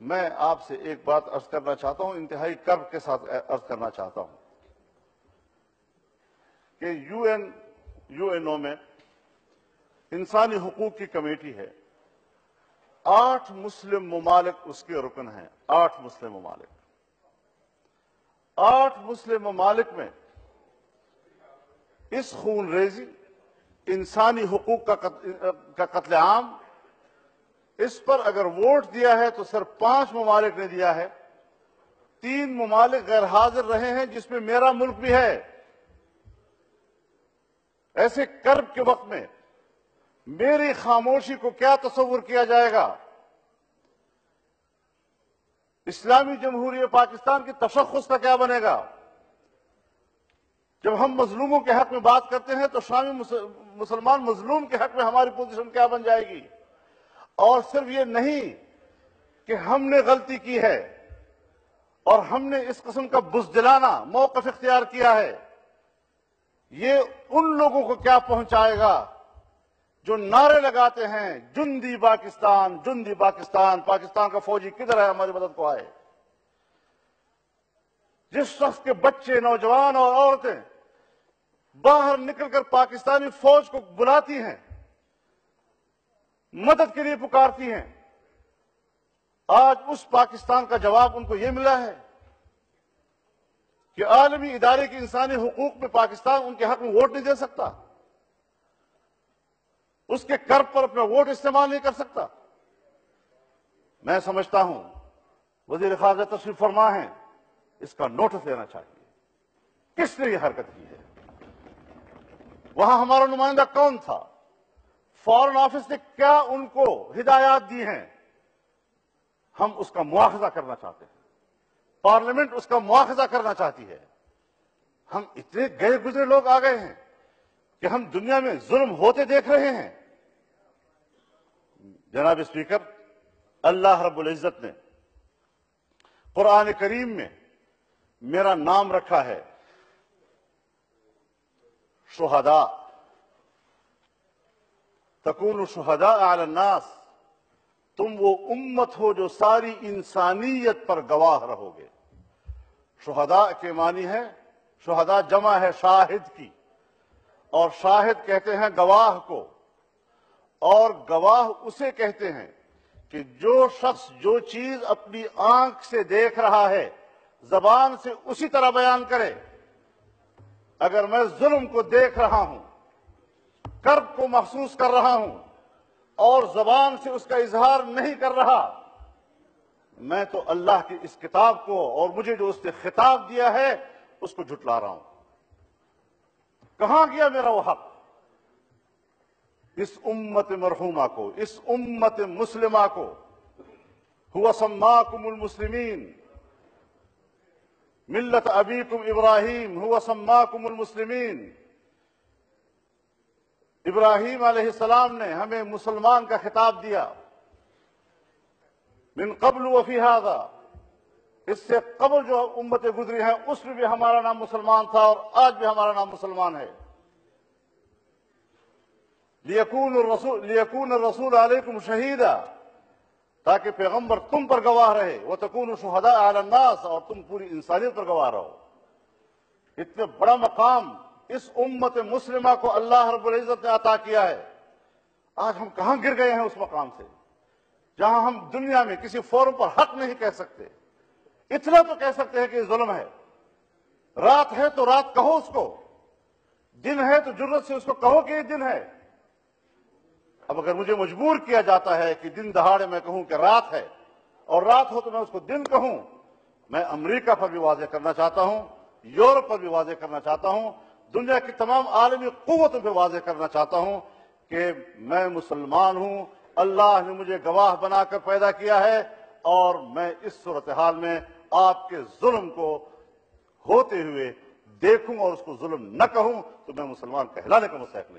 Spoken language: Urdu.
میں آپ سے ایک بات ارز کرنا چاہتا ہوں، انتہائی کرب کے ساتھ ارز کرنا چاہتا ہوں کہ U N U N O میں انسانی حقوق کی کمیٹی ہے۔ آٹھ مسلم ممالک اس کے رکن ہیں۔ آٹھ مسلم ممالک۔ آٹھ مسلم ممالک میں اس خون ریزی انسانی حقوق کا قتل عام اس پر اگر ووٹ دیا ہے تو صرف پانچ ممالک نے دیا ہے۔ تین ممالک غیر حاضر رہے ہیں جس میں میرا ملک بھی ہے۔ ایسے کرب کے وقت میں میری خاموشی کو کیا تصور کیا جائے گا؟ اسلامی جمہوری پاکستان کی تشخص کا کیا بنے گا؟ جب ہم مظلوموں کے حق میں بات کرتے ہیں تو شامی مسلمان مظلوم کے حق میں ہماری پوزیشن کیا بن جائے گی؟ اور صرف یہ نہیں کہ ہم نے غلطی کی ہے اور ہم نے اس قسم کا بزدلانہ موقف اختیار کیا ہے، یہ ان لوگوں کو کیا پہنچائے گا جو نعرے لگاتے ہیں، جندی پاکستان جندی پاکستان پاکستان کا فوجی کدھر ہے ہماری مدد کو آئے۔ جس شخص کے بچے، نوجوان اور عورتیں باہر نکل کر پاکستانی فوج کو بلاتی ہیں مدد کے لیے پکارتی ہیں۔ آج اس پاکستان کا جواب ان کو یہ ملا ہے کہ عالمی ادارے کی انسانی حقوق میں پاکستان ان کے حق میں ووٹ نہیں دے سکتا۔ اس کے کرب پر اپنا ووٹ استعمال نہیں کر سکتا۔ میں سمجھتا ہوں، وزیر خارجہ تشریف فرما ہے، اس کا نوٹس لینا چاہیے۔ کس نے یہ حرکت کی ہے؟ وہاں ہمارا نمائندہ کون تھا؟ فورن آفس نے کیا ان کو ہدایات دی ہیں؟ ہم اس کا مواخذہ کرنا چاہتے ہیں۔ پارلیمنٹ اس کا مواخذہ کرنا چاہتی ہے۔ ہم اتنے گئے گزرے لوگ آ گئے ہیں کہ ہم دنیا میں ظلم ہوتے دیکھ رہے ہیں۔ جناب اسپیکر، اللہ رب العزت نے قرآن کریم میں میرا نام رکھا ہے۔ شہداء تکون شہداء علی الناس، تم وہ امت ہو جو ساری انسانیت پر گواہ رہو گے۔ شہداء کے معنی ہے شہداء جمع ہے شاہد کی۔ اور شاہد کہتے ہیں گواہ کو۔ اور گواہ اسے کہتے ہیں کہ جو شخص جو چیز اپنی آنکھ سے دیکھ رہا ہے، زبان سے اسی طرح بیان کرے۔ اگر میں ظلم کو دیکھ رہا ہوں کرب کو محسوس کر رہا ہوں اور زبان سے اس کا اظہار نہیں کر رہا۔ میں تو اللہ کی اس کتاب کو اور مجھے جو اس نے خطاب دیا ہے، اس کو جھٹلا رہا ہوں۔ کہاں گیا میرا وہ حق؟ اس امت مرحومہ کو، اس امت مسلمہ کو۔ ہوا سماکم المسلمین۔ ملت ابیکم ابراہیم۔ ہوا سماکم المسلمین۔ ابراہیم علیہ السلام نے ہمیں مسلمان کا خطاب دیا۔ من قبل وفی هذا۔ اس سے قبل جو امت گزری ہیں اس میں بھی ہمارا نام مسلمان تھا اور آج بھی ہمارا نام مسلمان ہے۔ لیکون الرسول لیکون الرسول علیکم شہیدہ تاکہ پیغمبر تم پر گواہ رہے۔ وہ تکون شہداء الناس اور تم پوری انسانیت پر گواہ رہو۔ اتنے بڑا مقام اس امت مسلمہ کو اللہ رب العزت نے عطا کیا ہے۔ آج ہم کہاں گر گئے ہیں اس مقام سے؟ جہاں ہم دنیا میں کسی فورم پر حق نہیں کہہ سکتے۔ اتنا تو کہہ سکتے ہیں کہ یہ ظلم ہے۔ رات ہے تو رات کہو اس کو۔ دن ہے تو جرت سے اس کو کہو کہ یہ دن ہے۔ اب اگر مجھے مجبور کیا جاتا ہے کہ دن دہاڑے میں کہوں کہ رات ہے اور رات ہو تو میں اس کو دن کہوں، میں امریکہ پر بھی واضح کرنا چاہتا ہوں، یورپ پر بھی واضح کرنا چاہتا ہوں دنیا کی تمام عالمی قوتوں پہ واضح کرنا چاہتا ہوں کہ میں مسلمان ہوں، اللہ نے مجھے گواہ بنا کر پیدا کیا ہے اور میں اس صورتحال میں آپ کے ظلم کو ہوتے ہوئے دیکھوں اور اس کو ظلم نہ کہوں تو میں مسلمان کہلانے کا مستحق نہیں